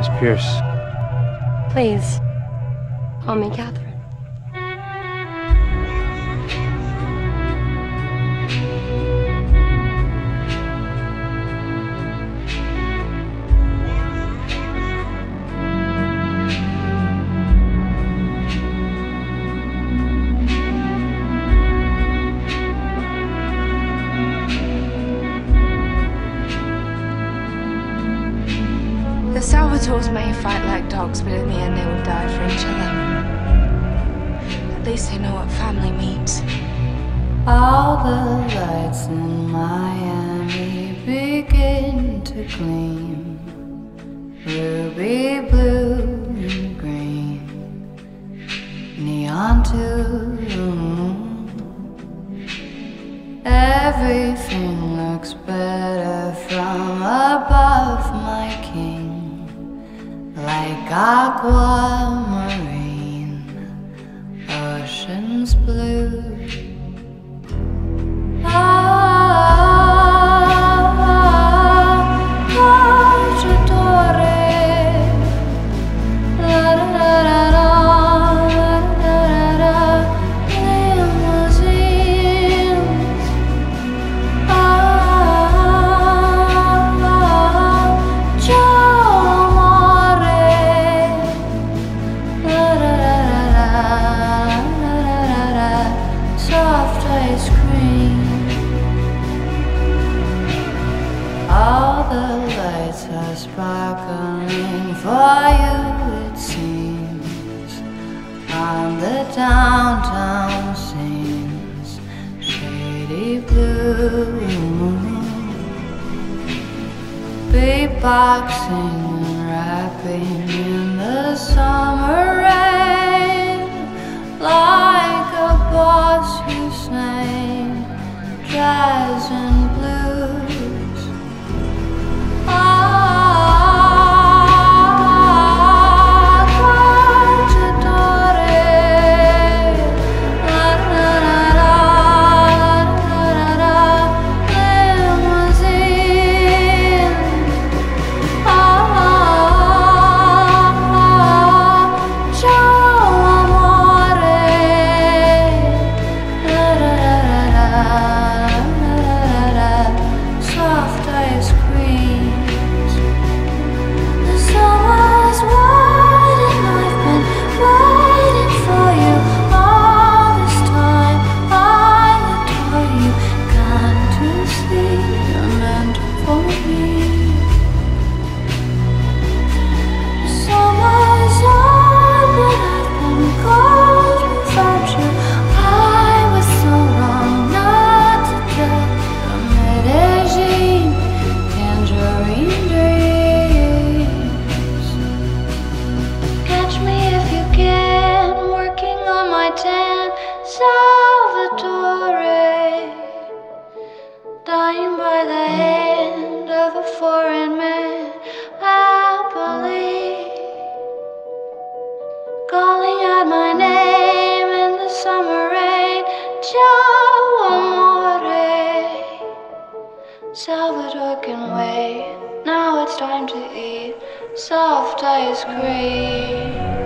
Miss Pierce. Please, call me Catherine. The may fight like dogs, but in the end they will die for each other. At least they know what family means. All the lights in Miami begin to gleam. Ruby blue and green. Neon to the moon. Everything looks better aquamarine, oceans blue. Sparkling for you, it seems. On the downtown scenes, shady blue. Beatboxing and rapping in the summer rain, like a boss who sang Calling out my name in the summer rain, ciao amore. Salvatore can wait. Now it's time to eat soft ice cream.